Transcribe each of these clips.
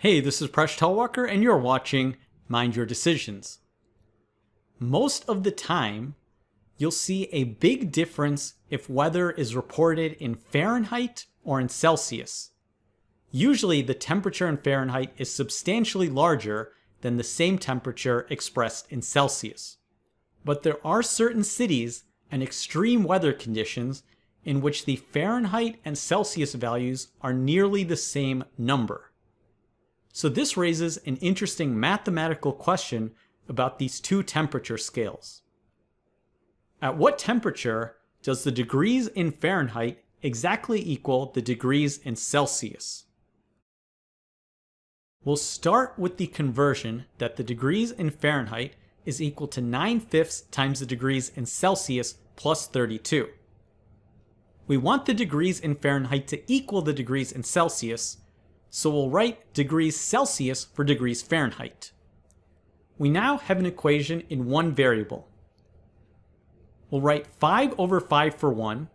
Hey, this is Presh Talwalkar, and you're watching Mind Your Decisions. Most of the time, you'll see a big difference if weather is reported in Fahrenheit or in Celsius. Usually, the temperature in Fahrenheit is substantially larger than the same temperature expressed in Celsius. But there are certain cities and extreme weather conditions in which the Fahrenheit and Celsius values are nearly the same number. So this raises an interesting mathematical question about these two temperature scales. At what temperature does the degrees in Fahrenheit exactly equal the degrees in Celsius? We'll start with the conversion that the degrees in Fahrenheit is equal to 9 fifths times the degrees in Celsius plus 32. We want the degrees in Fahrenheit to equal the degrees in Celsius, so we'll write degrees Celsius for degrees Fahrenheit. We now have an equation in one variable. We'll write 5 over 5 for 1.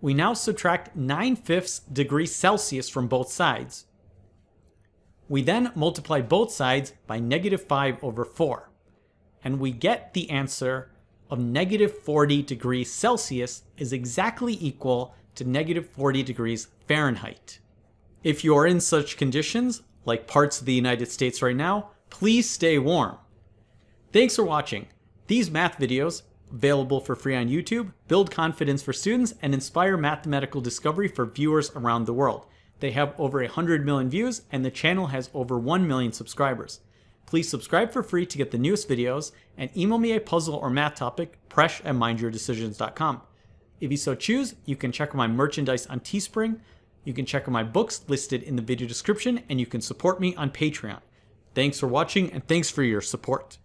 We now subtract 9 fifths degrees Celsius from both sides. We then multiply both sides by negative 5 over 4. And we get the answer of negative 40 degrees Celsius is exactly equal to negative 40 degrees Fahrenheit. If you are in such conditions, like parts of the United States right now, please stay warm. Thanks for watching. These math videos, available for free on YouTube, build confidence for students and inspire mathematical discovery for viewers around the world. They have over 100 million views and the channel has over 1 million subscribers. Please subscribe for free to get the newest videos and email me a puzzle or math topic, presh at mindyourdecisions.com. If you so choose, you can check my merchandise on Teespring, you can check out my books listed in the video description, and you can support me on Patreon. Thanks for watching, and thanks for your support.